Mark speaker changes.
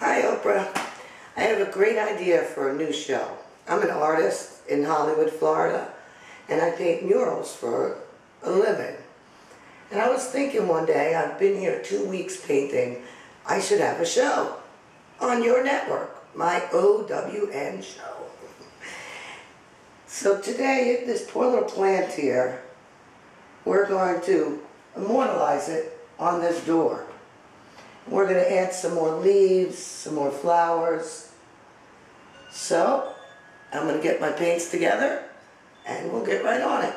Speaker 1: Hi, Oprah. I have a great idea for a new show. I'm an artist in Hollywood, Florida, and I paint murals for a living. And I was thinking one day, I've been here two weeks painting, I should have a show on your network, my OWN show. So today, in this poor little plant here, we're going to immortalize it on this door. We're going to add some more leaves, some more flowers. So, I'm going to get my paints together and we'll get right on it.